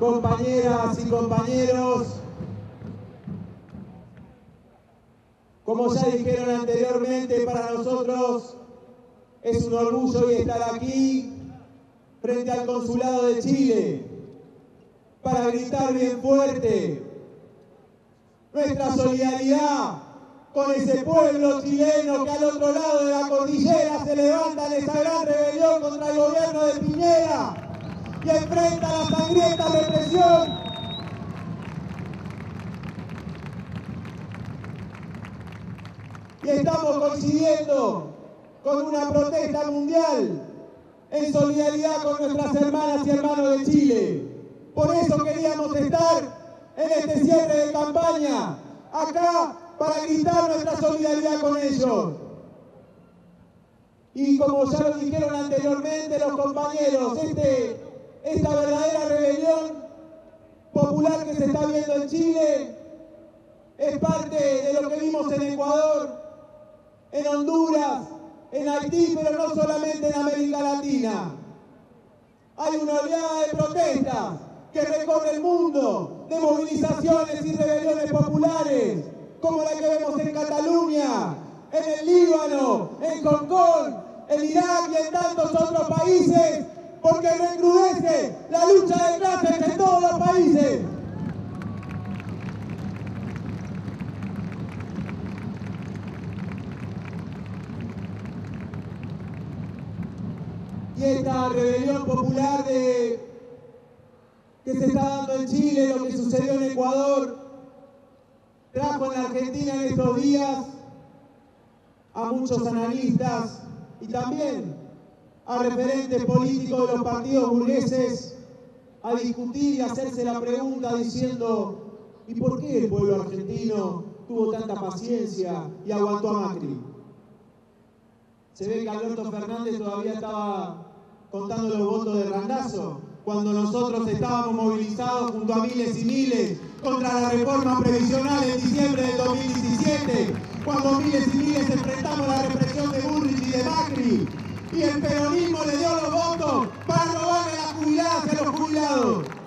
compañeras y compañeros, como ya dijeron anteriormente, para nosotros es un orgullo hoy estar aquí frente al Consulado de Chile para gritar bien fuerte nuestra solidaridad con ese pueblo chileno que al otro lado de la cordillera se levanta en esa gran rebelión contra el gobierno de Piñera y enfrenta la sangrienta represión. Y estamos coincidiendo con una protesta mundial en solidaridad con nuestras hermanas y hermanos de Chile. Por eso queríamos estar en este cierre de campaña, acá para gritar nuestra solidaridad con ellos. Y como ya lo dijeron anteriormente los compañeros, este, esta verdadera rebelión popular que se está viendo en Chile es parte de lo que vimos en Ecuador, en Honduras, en Haití, pero no solamente en América Latina. Hay una oleada de protestas que recorre el mundo, de movilizaciones y rebeliones populares, como la que vemos en Cataluña, en el Líbano, en Hong Kong, en Irak y en tantos otros países, porque recrudece la lucha de clases en todos los países. Y esta rebelión popular que se está dando en Chile, lo que sucedió en Ecuador, trajo en Argentina en estos días a muchos analistas y también a referentes políticos de los partidos burgueses a discutir y hacerse la pregunta diciendo ¿y por qué el pueblo argentino tuvo tanta paciencia y aguantó a Macri? Se ve que Alberto Fernández todavía estaba contando los votos de Randazo cuando nosotros estábamos movilizados junto a miles y miles contra la reforma previsional en diciembre del 2017, cuando miles y miles enfrentamos la represión de Bullrich y de Macri, y el peronismo le dio los votos para robarle la jubilada a los jubilados.